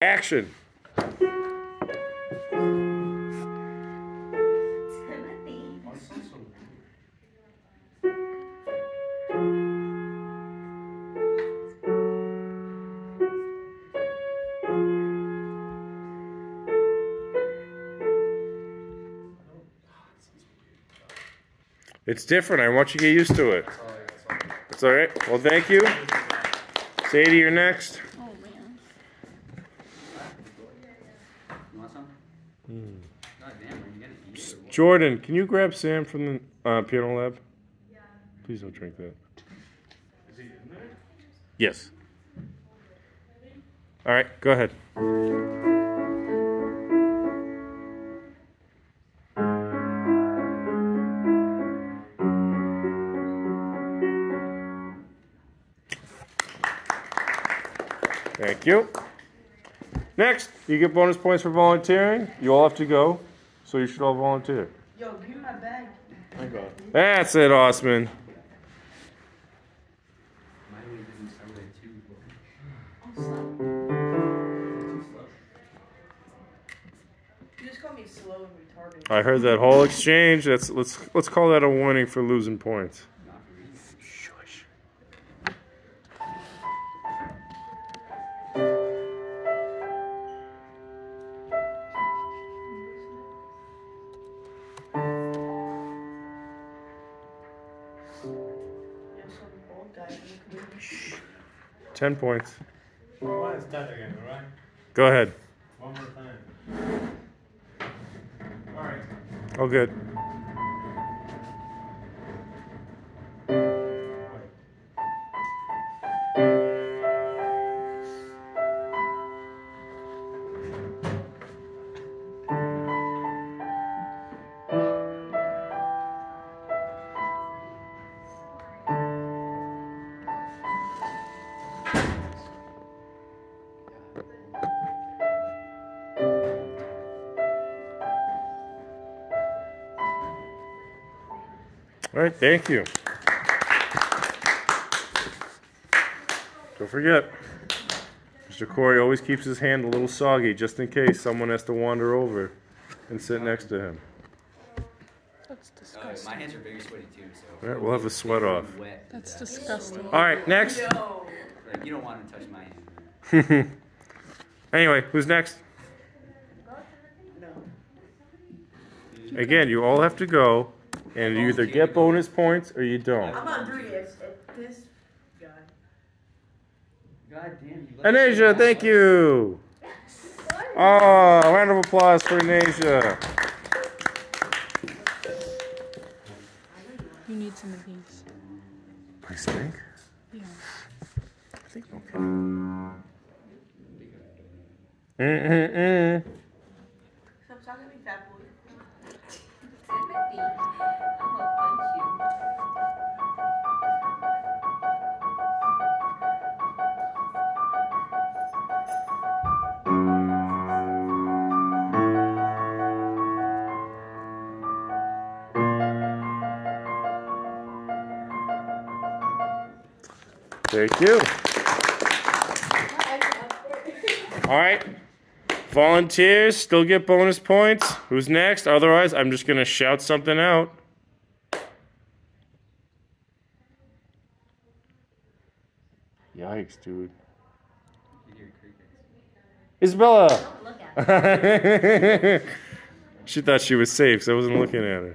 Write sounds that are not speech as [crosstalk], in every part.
Action. It's different. I want you to get used to it. It's all right. Well, thank you. Sadie, you're next. Oh man. You want some? God damn, are you gonna eat it? or what? Jordan, can you grab Sam from the uh, piano lab? Please don't drink that. Yes. All right, go ahead. Thank you. Next, you get bonus points for volunteering. You all have to go, so you should all volunteer. Yo, give me my bag. That's it, Osman. My week isn't started too. I'm slow. You just call me slow and retarded. I heard that whole exchange. That's let's let's call that a warning for losing points. Ten points. Why is that again, alright? Go ahead. One more time. Alright. All good. All right, thank you. Don't forget, Mr. Corey always keeps his hand a little soggy just in case someone has to wander over and sit next to him. That's Uh, disgusting. my hands are very sweaty too, so. All right, we'll have a sweat off. Wet. That's disgusting. All right, next. Like you don't want to touch my hand. [laughs] anyway, who's next? Again, you all have to go, and you either get bonus points or you don't. I'm on three. It's, it's this guy. God damn. You Anasia, thank down. you. Oh, round of applause for Anasia. You need some of these. I stink. Yeah. I think okay. Mm-mm-mm. Thank you. All right. Volunteers still get bonus points. Who's next? Otherwise, I'm just going to shout something out. Yikes, dude. You hear crickets. Isabella! Don't look at me. [laughs] she thought she was safe, so I wasn't looking at her.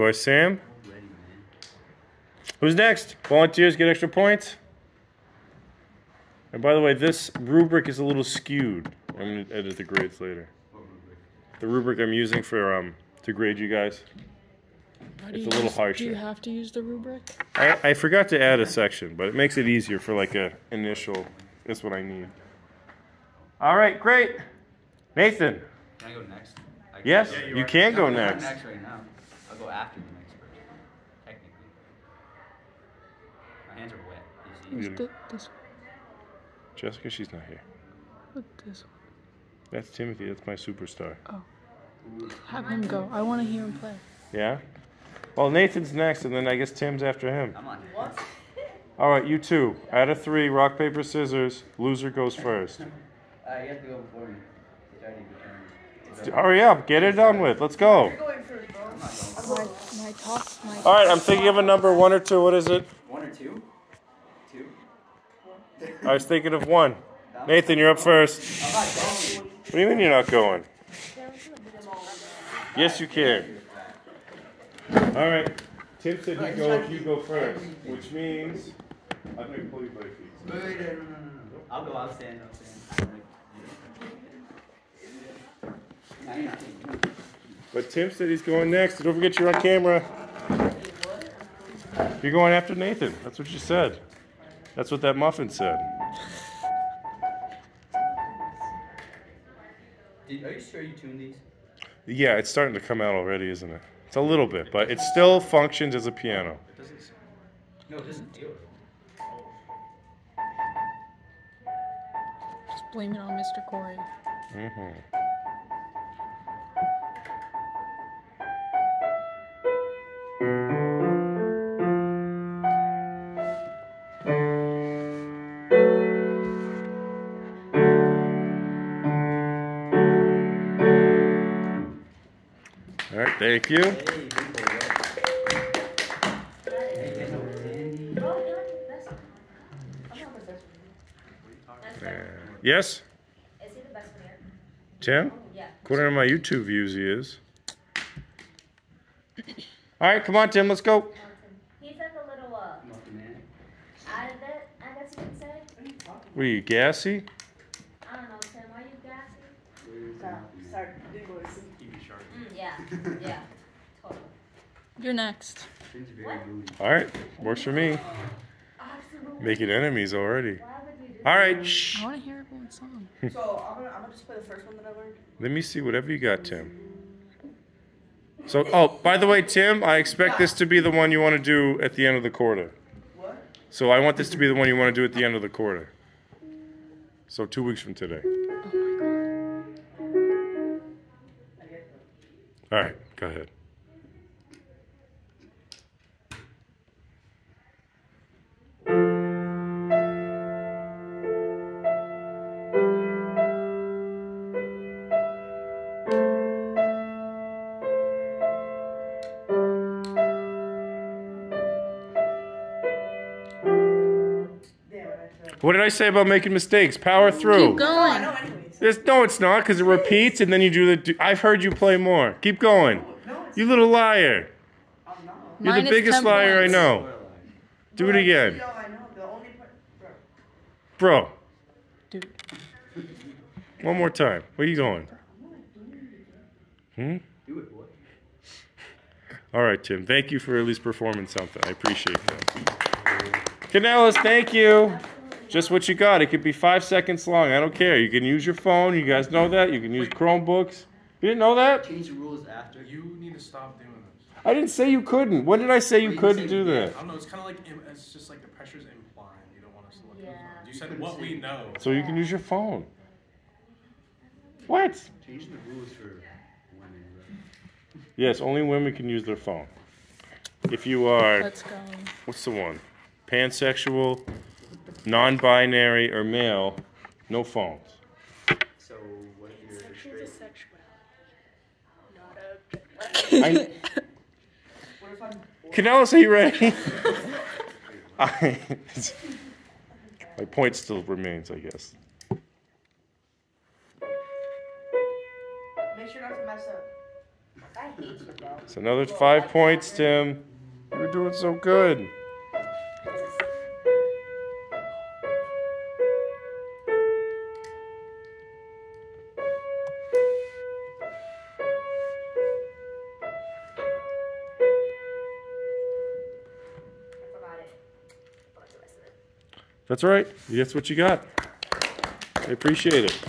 There Sam. Who's next? Volunteers get extra points. And by the way, this rubric is a little skewed. I'm going to edit the grades later. The rubric I'm using for um to grade you guys. Why do It's you a little use- harsher. Do you have to use the rubric? I, I forgot to add a section, but it makes it easier for like a initial. That's what I need. All right, great. Nathan. Can I go next? I Yes, go- you can go next. next right now. I'll go after the next person. Technically. My hands are wet. You see? Yeah. the, this Jessica, she's not here. one. This one. That's Timothy. That's my superstar. Oh. Have him go. I want to hear him play. Yeah. Well, Nathan's next, and then I guess Tim's after him. I'm on. What? All right, you two. Out of three, rock paper scissors. Loser goes first. [laughs] Uh, you have to go before me. It's already determined. Hurry up, get it done with. Let's go. You're going first, bro. I'm not going. My, my top. My All right, I'm thinking of a number one or two. What is it? One or two? Two? I was thinking of one. Nathan, you're up first. I'm not going. What do you mean you're not going? Yes, you can. All right. Tim said you go if you go first, which means I'm gonna pull you by the feet. Wait, wait, no, no, no, no, no. I'll go. I'll stand. I'll stand. No, you're not taking. But Tim said he's going next. Don't forget you're on camera. You're going after Nathan. That's what you said. That's what that muffin said. Did, are you sure you tuned these? Yeah, it's starting to come out already, isn't it? It's a little bit, but it still functions as a piano. It doesn't. s- No, it doesn't feel it. just blame it on Mr. Corey. hmm the you. Uh, yes, Is he the best one here? Tim? Yeah. According to my YouTube views, he is. All right, come on, Tim, let's go. He's like a little uh out of it, I guess you could say. What are you, gassy? I don't know, Tim, are you gassy? Where's the Start, muffin man? start doing what Keep it sharp. Mm, yeah, [laughs] yeah, totally. You're next. Things are very moody. All right, works for me. Making enemies already. Why would we do All right, shh. I want to hear everyone's song. [laughs] So I'm gonna, I'm gonna just play the first one that I learned. Let me see whatever you got, Tim. So, [laughs] oh, by the way, Tim, I expect this to be the one you want to do at the end of the quarter. What? So I want this to be the one you want to do at the end of the quarter. So two weeks from today. All right, go ahead. What did I say about making mistakes? Power through. Keep going. know. There's, no, it's not, because it repeats and then you do the. I've heard you play more. Keep going. You little liar. You're the biggest 10 liar I know. Do it again. Yo, I know. The only part, bro. Bro, Dude. one more time. Where you going? Hmm? Do it, boy. All right, Tim. Thank you for at least performing something. I appreciate that. Canellas, thank you. Just what you got. It could be five seconds long. I don't care. You can use your phone. You guys know that. You can use Chromebooks. You didn't know that? Change the rules after. You need to stop doing this. I didn't say you couldn't. When did I say you you couldn't said do yeah. that? I don't know. It's kind of like it's just like the pressure's implying. You don't want us to look. at Yeah. You You said what we know. So you can use your phone. What? Change the rules for women. bro. Yes, only women can use their phone. If you are, Let's go. what's the one? Pansexual, non binary, or male, no phones. So what if you're straight? I, [laughs] What if I'm Canellis, are you ready? [laughs] [laughs] I, my point still remains, I guess. Make sure not to mess up. I hate you, bro. It's another five points, Tim. You're doing so good. That's all right. That's what you got. I appreciate it.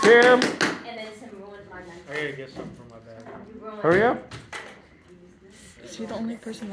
Tim, And then Tim ruined my night. I gotta get something from my bag. Hurry up. Is he the only person